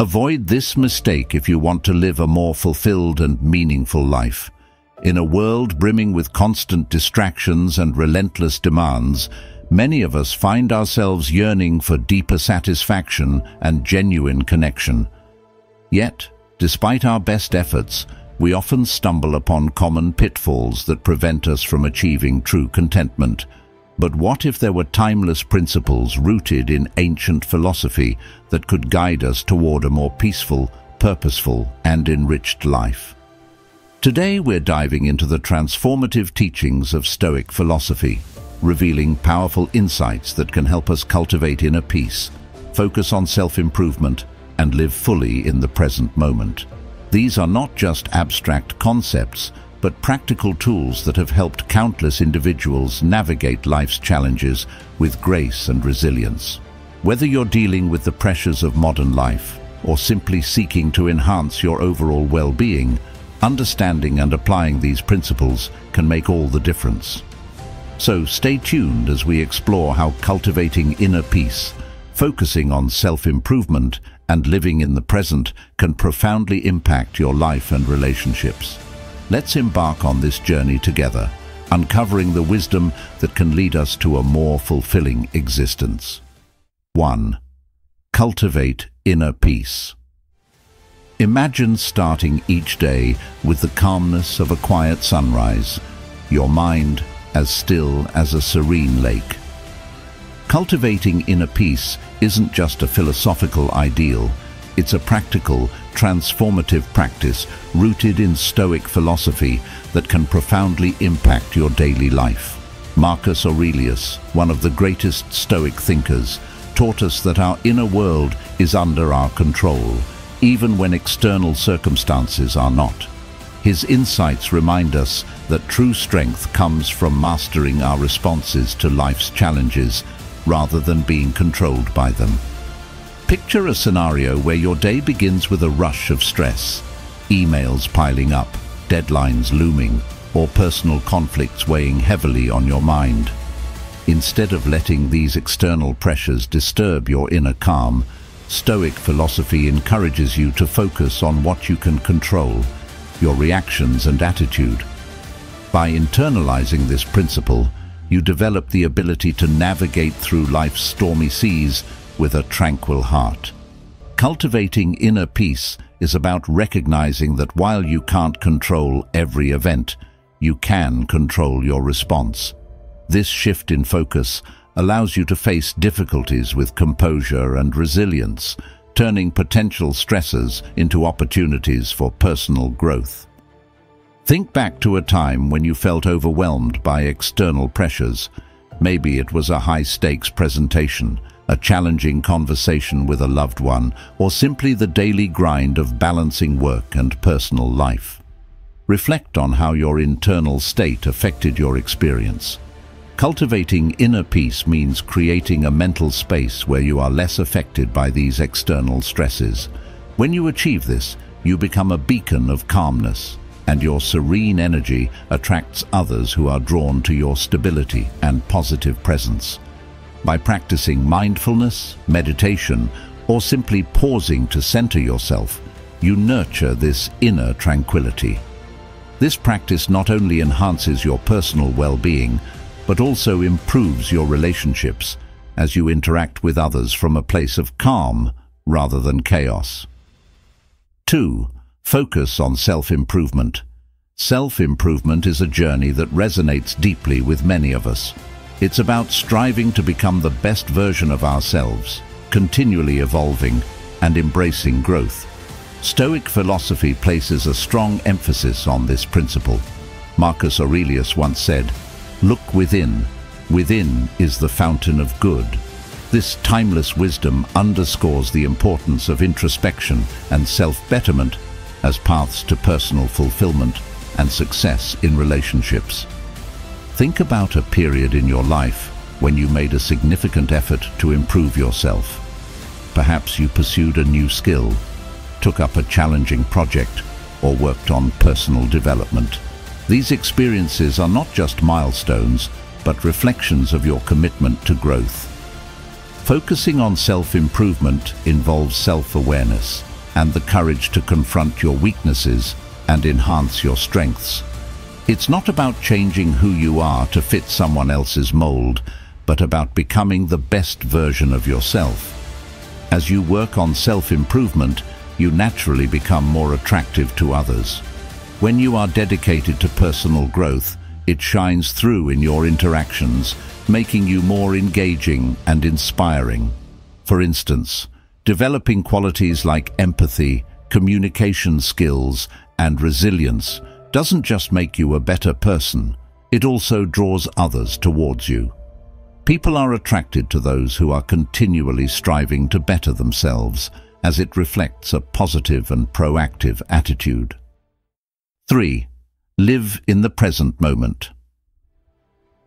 Avoid this mistake if you want to live a more fulfilled and meaningful life. In a world brimming with constant distractions and relentless demands, many of us find ourselves yearning for deeper satisfaction and genuine connection. Yet, despite our best efforts, we often stumble upon common pitfalls that prevent us from achieving true contentment. But what if there were timeless principles rooted in ancient philosophy that could guide us toward a more peaceful, purposeful and enriched life? Today we're diving into the transformative teachings of Stoic philosophy, revealing powerful insights that can help us cultivate inner peace, focus on self-improvement and live fully in the present moment. These are not just abstract concepts, but practical tools that have helped countless individuals navigate life's challenges with grace and resilience. Whether you're dealing with the pressures of modern life or simply seeking to enhance your overall well-being, understanding and applying these principles can make all the difference. So stay tuned as we explore how cultivating inner peace, focusing on self-improvement and living in the present can profoundly impact your life and relationships. Let's embark on this journey together, uncovering the wisdom that can lead us to a more fulfilling existence. 1. Cultivate inner peace. Imagine starting each day with the calmness of a quiet sunrise, your mind as still as a serene lake. Cultivating inner peace isn't just a philosophical ideal, it's a practical, transformative practice rooted in Stoic philosophy that can profoundly impact your daily life. Marcus Aurelius, one of the greatest Stoic thinkers, taught us that our inner world is under our control, even when external circumstances are not. His insights remind us that true strength comes from mastering our responses to life's challenges rather than being controlled by them. Picture a scenario where your day begins with a rush of stress, emails piling up, deadlines looming, or personal conflicts weighing heavily on your mind. Instead of letting these external pressures disturb your inner calm, Stoic philosophy encourages you to focus on what you can control, your reactions and attitude. By internalizing this principle, you develop the ability to navigate through life's stormy seas with a tranquil heart. Cultivating inner peace is about recognizing that while you can't control every event, you can control your response. This shift in focus allows you to face difficulties with composure and resilience, turning potential stresses into opportunities for personal growth. Think back to a time when you felt overwhelmed by external pressures. Maybe it was a high-stakes presentation, a challenging conversation with a loved one, or simply the daily grind of balancing work and personal life. Reflect on how your internal state affected your experience. Cultivating inner peace means creating a mental space where you are less affected by these external stresses. When you achieve this, you become a beacon of calmness, and your serene energy attracts others who are drawn to your stability and positive presence. By practicing mindfulness, meditation, or simply pausing to center yourself, you nurture this inner tranquility. This practice not only enhances your personal well-being, but also improves your relationships as you interact with others from a place of calm rather than chaos. 2. Focus on self-improvement. Self-improvement is a journey that resonates deeply with many of us. It's about striving to become the best version of ourselves, continually evolving and embracing growth. Stoic philosophy places a strong emphasis on this principle. Marcus Aurelius once said, Look within. Within is the fountain of good. This timeless wisdom underscores the importance of introspection and self-betterment as paths to personal fulfillment and success in relationships. Think about a period in your life when you made a significant effort to improve yourself. Perhaps you pursued a new skill, took up a challenging project, or worked on personal development. These experiences are not just milestones, but reflections of your commitment to growth. Focusing on self-improvement involves self-awareness, and the courage to confront your weaknesses and enhance your strengths. It's not about changing who you are to fit someone else's mold, but about becoming the best version of yourself. As you work on self-improvement, you naturally become more attractive to others. When you are dedicated to personal growth, it shines through in your interactions, making you more engaging and inspiring. For instance, developing qualities like empathy, communication skills, and resilience doesn't just make you a better person, it also draws others towards you. People are attracted to those who are continually striving to better themselves, as it reflects a positive and proactive attitude. 3. Live in the present moment.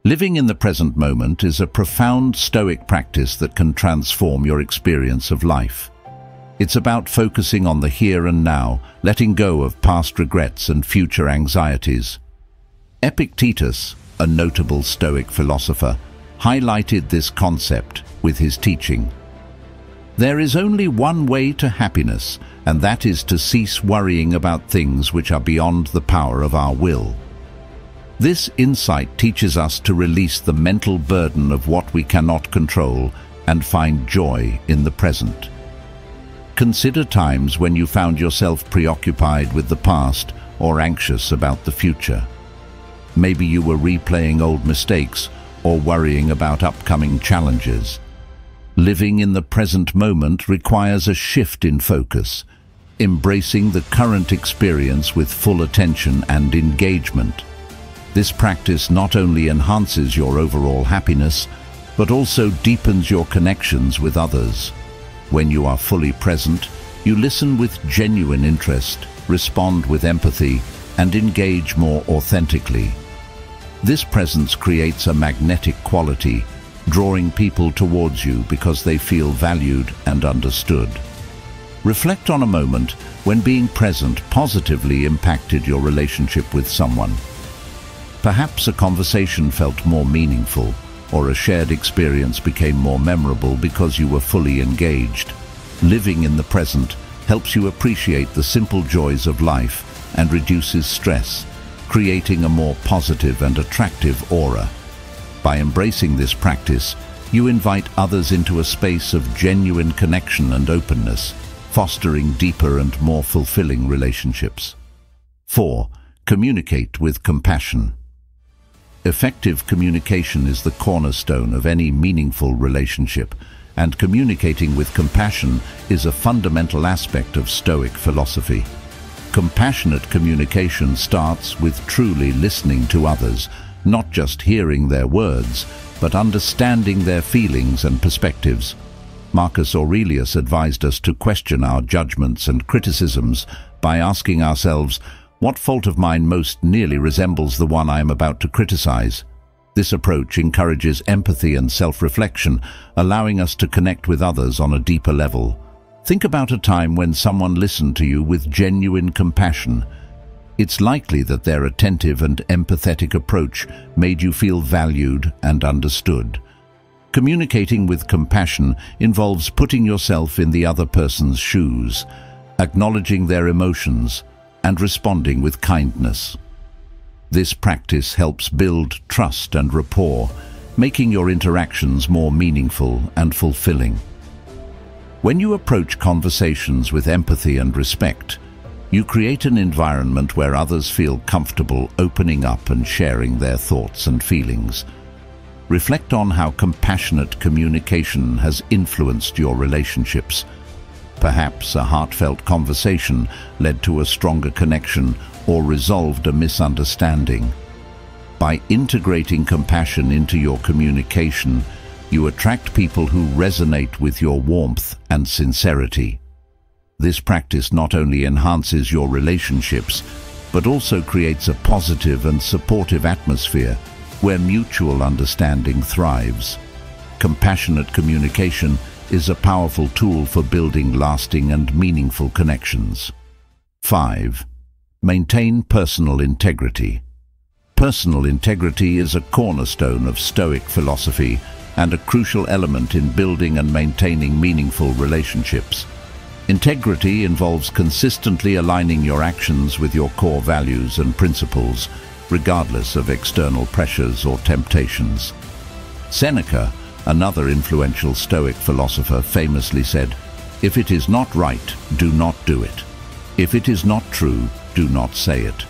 Living in the present moment is a profound stoic practice that can transform your experience of life. It's about focusing on the here and now, letting go of past regrets and future anxieties. Epictetus, a notable Stoic philosopher, highlighted this concept with his teaching. There is only one way to happiness, and that is to cease worrying about things which are beyond the power of our will. This insight teaches us to release the mental burden of what we cannot control and find joy in the present. Consider times when you found yourself preoccupied with the past or anxious about the future. Maybe you were replaying old mistakes or worrying about upcoming challenges. Living in the present moment requires a shift in focus, embracing the current experience with full attention and engagement. This practice not only enhances your overall happiness, but also deepens your connections with others. When you are fully present, you listen with genuine interest, respond with empathy, and engage more authentically. This presence creates a magnetic quality, drawing people towards you because they feel valued and understood. Reflect on a moment when being present positively impacted your relationship with someone. Perhaps a conversation felt more meaningful, or a shared experience became more memorable because you were fully engaged. Living in the present helps you appreciate the simple joys of life and reduces stress, creating a more positive and attractive aura. By embracing this practice, you invite others into a space of genuine connection and openness, fostering deeper and more fulfilling relationships. 4. Communicate with compassion. Effective communication is the cornerstone of any meaningful relationship, and communicating with compassion is a fundamental aspect of Stoic philosophy. Compassionate communication starts with truly listening to others, not just hearing their words, but understanding their feelings and perspectives. Marcus Aurelius advised us to question our judgments and criticisms by asking ourselves, what fault of mine most nearly resembles the one I am about to criticize? This approach encourages empathy and self-reflection, allowing us to connect with others on a deeper level. Think about a time when someone listened to you with genuine compassion. It's likely that their attentive and empathetic approach made you feel valued and understood. Communicating with compassion involves putting yourself in the other person's shoes, acknowledging their emotions, and responding with kindness. This practice helps build trust and rapport, making your interactions more meaningful and fulfilling. When you approach conversations with empathy and respect, you create an environment where others feel comfortable opening up and sharing their thoughts and feelings. Reflect on how compassionate communication has influenced your relationships, Perhaps a heartfelt conversation led to a stronger connection or resolved a misunderstanding. By integrating compassion into your communication, you attract people who resonate with your warmth and sincerity. This practice not only enhances your relationships, but also creates a positive and supportive atmosphere where mutual understanding thrives. Compassionate communication is a powerful tool for building lasting and meaningful connections. 5. Maintain personal integrity. Personal integrity is a cornerstone of Stoic philosophy and a crucial element in building and maintaining meaningful relationships. Integrity involves consistently aligning your actions with your core values and principles, regardless of external pressures or temptations. Seneca, another influential Stoic philosopher, famously said, If it is not right, do not do it. If it is not true, do not say it.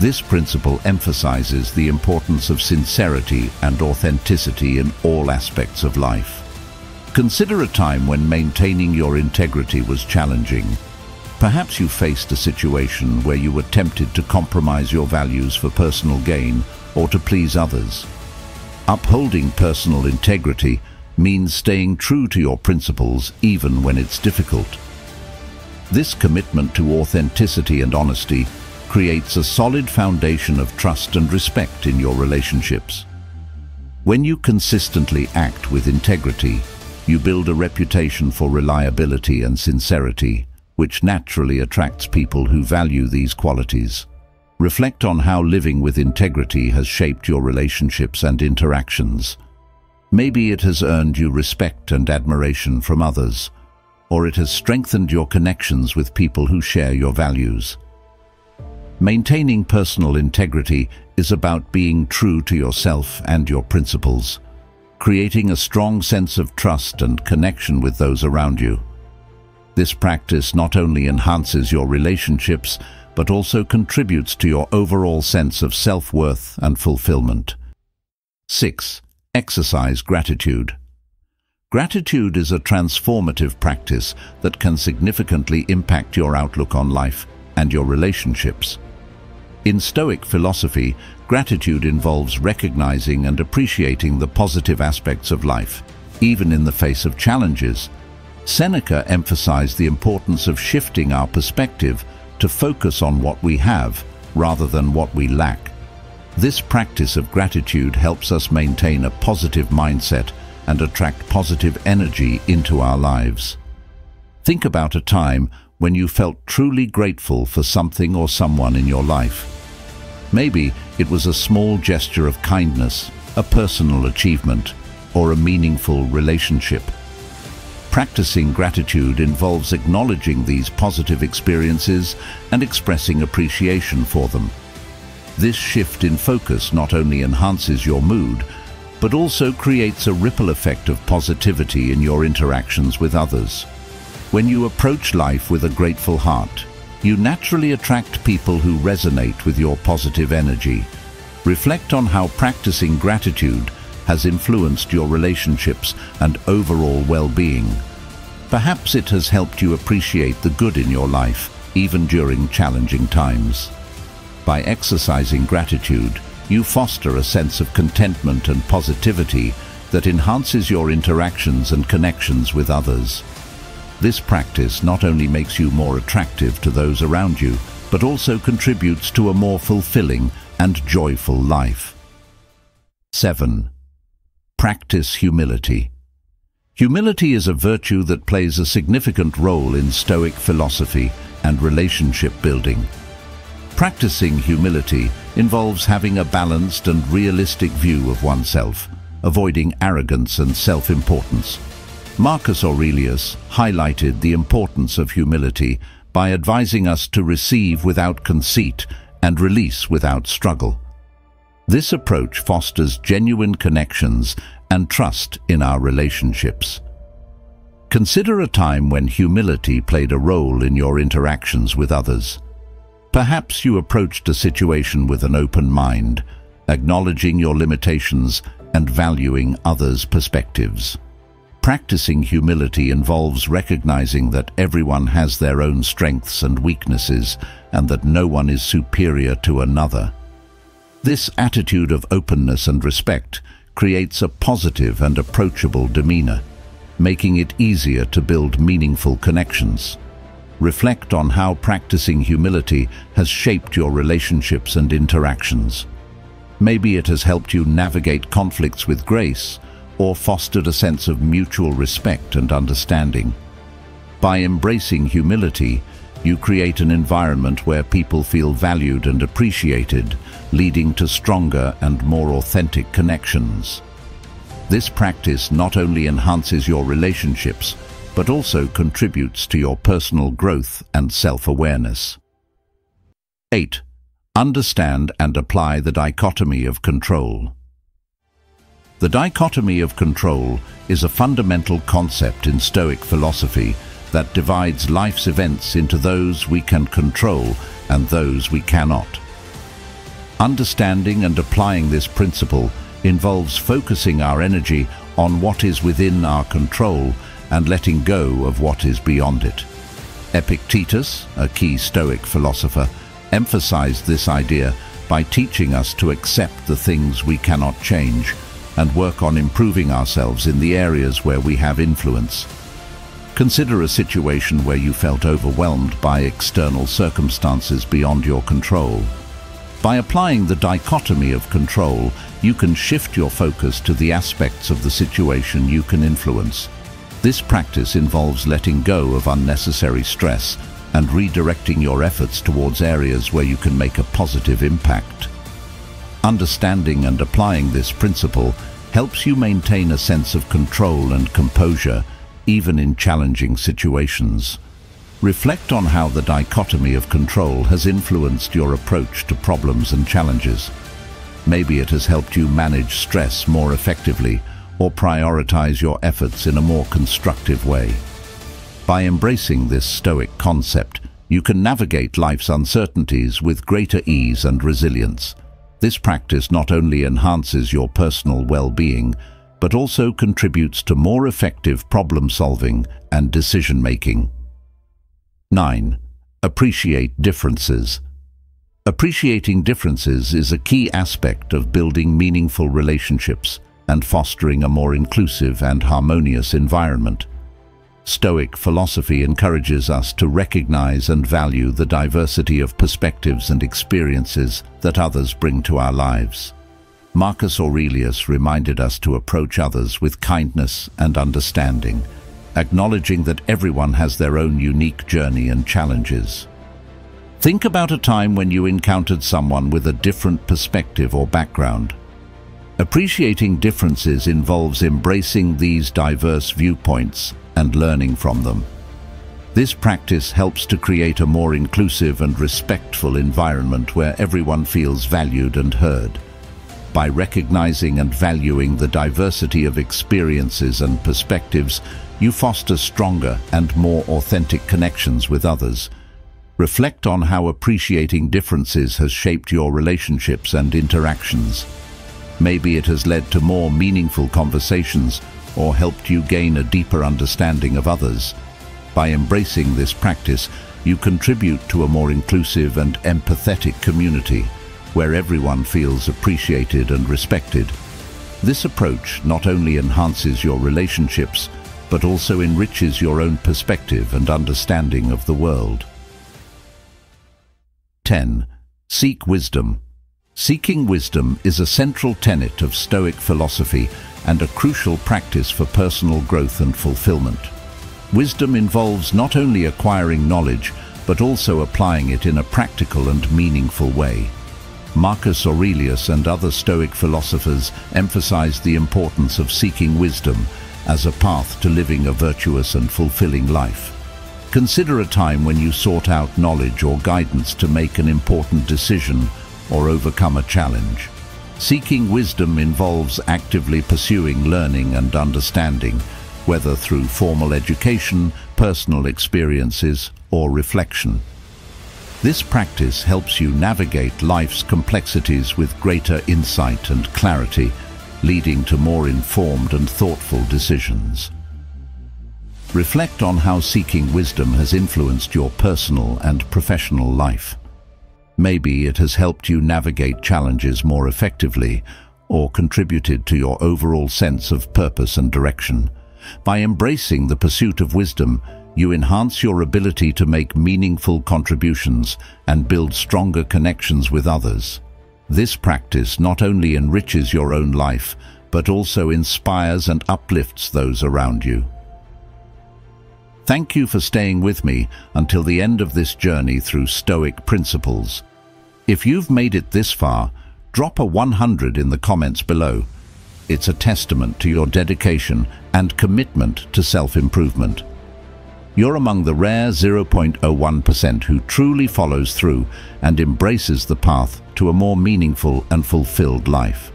This principle emphasizes the importance of sincerity and authenticity in all aspects of life. Consider a time when maintaining your integrity was challenging. Perhaps you faced a situation where you were tempted to compromise your values for personal gain or to please others. Upholding personal integrity means staying true to your principles even when it's difficult. This commitment to authenticity and honesty creates a solid foundation of trust and respect in your relationships. When you consistently act with integrity, you build a reputation for reliability and sincerity, which naturally attracts people who value these qualities. Reflect on how living with integrity has shaped your relationships and interactions. Maybe it has earned you respect and admiration from others, or it has strengthened your connections with people who share your values. Maintaining personal integrity is about being true to yourself and your principles, creating a strong sense of trust and connection with those around you. This practice not only enhances your relationships, but also contributes to your overall sense of self-worth and fulfillment. 6. Exercise gratitude. Gratitude is a transformative practice that can significantly impact your outlook on life and your relationships. In Stoic philosophy, gratitude involves recognizing and appreciating the positive aspects of life, even in the face of challenges. Seneca emphasized the importance of shifting our perspective to focus on what we have rather than what we lack. This practice of gratitude helps us maintain a positive mindset and attract positive energy into our lives. Think about a time when you felt truly grateful for something or someone in your life. Maybe it was a small gesture of kindness, a personal achievement, or a meaningful relationship. Practicing gratitude involves acknowledging these positive experiences and expressing appreciation for them. This shift in focus not only enhances your mood, but also creates a ripple effect of positivity in your interactions with others. When you approach life with a grateful heart, you naturally attract people who resonate with your positive energy. Reflect on how practicing gratitude has influenced your relationships and overall well-being. Perhaps it has helped you appreciate the good in your life, even during challenging times. By exercising gratitude, you foster a sense of contentment and positivity that enhances your interactions and connections with others. This practice not only makes you more attractive to those around you, but also contributes to a more fulfilling and joyful life. 7. Practice humility. Humility is a virtue that plays a significant role in Stoic philosophy and relationship building. Practicing humility involves having a balanced and realistic view of oneself, avoiding arrogance and self-importance. Marcus Aurelius highlighted the importance of humility by advising us to receive without conceit and release without struggle. This approach fosters genuine connections and trust in our relationships. Consider a time when humility played a role in your interactions with others. Perhaps you approached a situation with an open mind, acknowledging your limitations and valuing others' perspectives. Practicing humility involves recognizing that everyone has their own strengths and weaknesses and that no one is superior to another. This attitude of openness and respect creates a positive and approachable demeanor, making it easier to build meaningful connections. Reflect on how practicing humility has shaped your relationships and interactions. Maybe it has helped you navigate conflicts with grace, or fostered a sense of mutual respect and understanding. By embracing humility, you create an environment where people feel valued and appreciated, leading to stronger and more authentic connections. This practice not only enhances your relationships, but also contributes to your personal growth and self-awareness. 8. Understand and apply the dichotomy of control. The dichotomy of control is a fundamental concept in Stoic philosophy that divides life's events into those we can control and those we cannot. Understanding and applying this principle involves focusing our energy on what is within our control and letting go of what is beyond it. Epictetus, a key Stoic philosopher, emphasized this idea by teaching us to accept the things we cannot change and work on improving ourselves in the areas where we have influence. Consider a situation where you felt overwhelmed by external circumstances beyond your control. By applying the dichotomy of control, you can shift your focus to the aspects of the situation you can influence. This practice involves letting go of unnecessary stress and redirecting your efforts towards areas where you can make a positive impact. Understanding and applying this principle helps you maintain a sense of control and composure even in challenging situations. Reflect on how the dichotomy of control has influenced your approach to problems and challenges. Maybe it has helped you manage stress more effectively or prioritize your efforts in a more constructive way. By embracing this stoic concept, you can navigate life's uncertainties with greater ease and resilience. This practice not only enhances your personal well-being, but also contributes to more effective problem-solving and decision-making. 9. Appreciate differences. Appreciating differences is a key aspect of building meaningful relationships and fostering a more inclusive and harmonious environment. Stoic philosophy encourages us to recognize and value the diversity of perspectives and experiences that others bring to our lives. Marcus Aurelius reminded us to approach others with kindness and understanding, acknowledging that everyone has their own unique journey and challenges. Think about a time when you encountered someone with a different perspective or background. Appreciating differences involves embracing these diverse viewpoints and learning from them. This practice helps to create a more inclusive and respectful environment where everyone feels valued and heard. By recognizing and valuing the diversity of experiences and perspectives, you foster stronger and more authentic connections with others. Reflect on how appreciating differences has shaped your relationships and interactions. Maybe it has led to more meaningful conversations or helped you gain a deeper understanding of others. By embracing this practice, you contribute to a more inclusive and empathetic community where everyone feels appreciated and respected. This approach not only enhances your relationships, but also enriches your own perspective and understanding of the world. 10. Seek wisdom. Seeking wisdom is a central tenet of Stoic philosophy and a crucial practice for personal growth and fulfillment. Wisdom involves not only acquiring knowledge, but also applying it in a practical and meaningful way. Marcus Aurelius and other Stoic philosophers emphasized the importance of seeking wisdom as a path to living a virtuous and fulfilling life. Consider a time when you sought out knowledge or guidance to make an important decision or overcome a challenge. Seeking wisdom involves actively pursuing learning and understanding, whether through formal education, personal experiences, or reflection. This practice helps you navigate life's complexities with greater insight and clarity, leading to more informed and thoughtful decisions. Reflect on how seeking wisdom has influenced your personal and professional life. Maybe it has helped you navigate challenges more effectively or contributed to your overall sense of purpose and direction. By embracing the pursuit of wisdom, you enhance your ability to make meaningful contributions and build stronger connections with others. This practice not only enriches your own life, but also inspires and uplifts those around you. Thank you for staying with me until the end of this journey through Stoic principles. If you've made it this far, drop a 100 in the comments below. It's a testament to your dedication and commitment to self-improvement. You're among the rare 0.01% who truly follows through and embraces the path to a more meaningful and fulfilled life.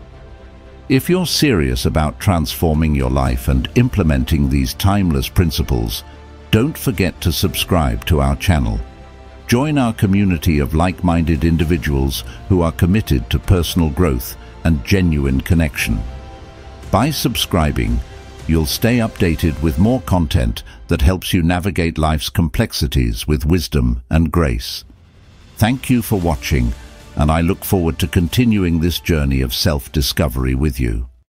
If you're serious about transforming your life and implementing these timeless principles, don't forget to subscribe to our channel. Join our community of like-minded individuals who are committed to personal growth and genuine connection. By subscribing, you'll stay updated with more content that helps you navigate life's complexities with wisdom and grace. Thank you for watching, and I look forward to continuing this journey of self-discovery with you.